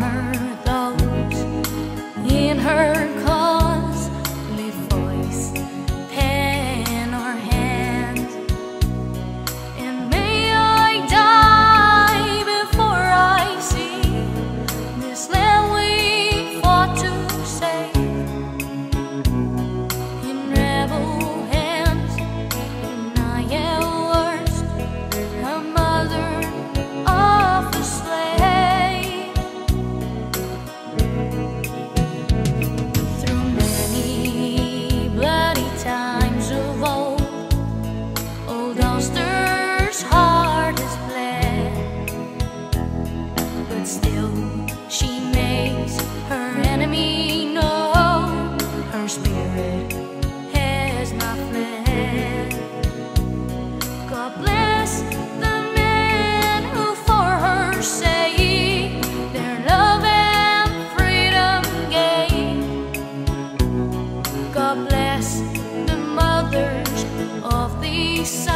summer. God bless the mothers of these sons.